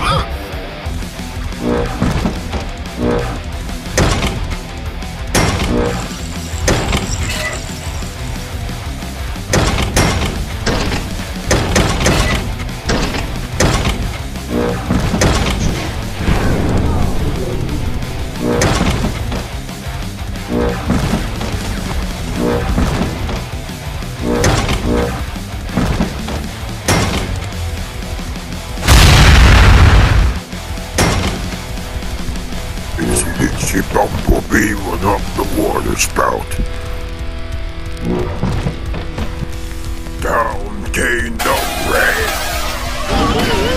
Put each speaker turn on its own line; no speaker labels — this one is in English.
뭐? Crazy bumblebee went up the water spout. Down came the rain.